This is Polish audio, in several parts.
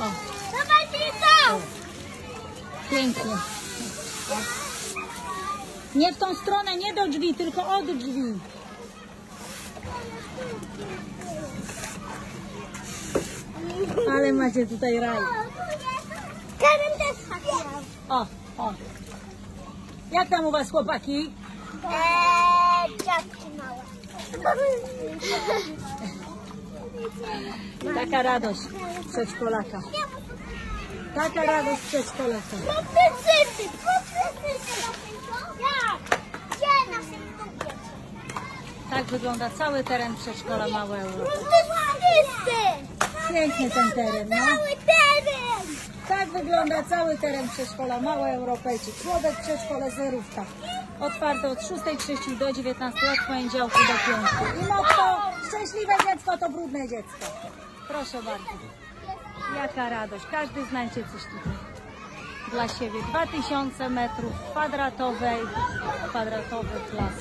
O, pięknie. Nie w tą stronę, nie do drzwi, tylko od drzwi. Ale macie tutaj raj. Karen też. O, o. Jak tam u was chłopaki? Eee, dziadki małe. Taka radość przedszkolaka. Taka radość przedszkolaka. Tak wygląda cały teren przedszkola Małe Euro. Motocyklety! Piękny ten teren, no. Tak wygląda cały teren przedszkola Małe Europejczyk. Żłobek przedszkole Zerówka. Otwarte od 6.30 do 19 od poniedziałku do piątku. I motto, szczęśliwe dziecko to brudne dziecko. Proszę bardzo. Jaka radość. Każdy znajdzie coś tutaj dla siebie. 2000 metrów kwadratowej, kwadratowy plac.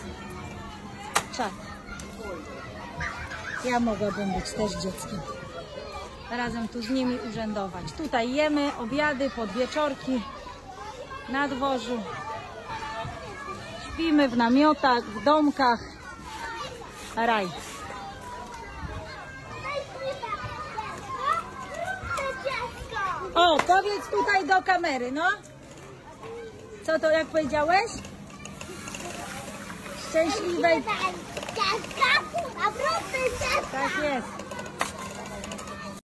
Czad. Ja mogłabym być też dzieckiem. Razem tu z nimi urzędować. Tutaj jemy obiady, podwieczorki na dworzu. Śpimy w namiotach, w domkach. Raj. To dziecko! O, powiedz tutaj do kamery, no. Co to, jak powiedziałeś? Szczęśliwej. Tak jest.